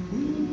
Mm-hmm.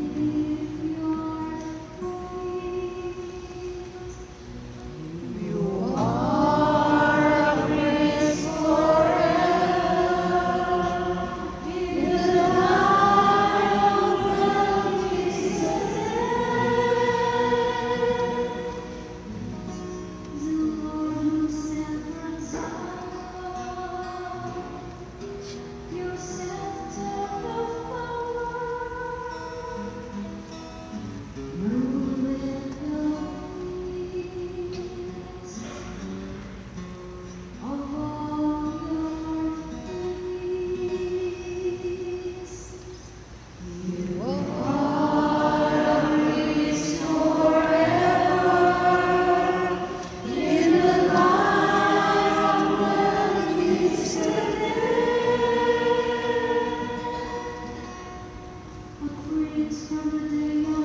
It's on the day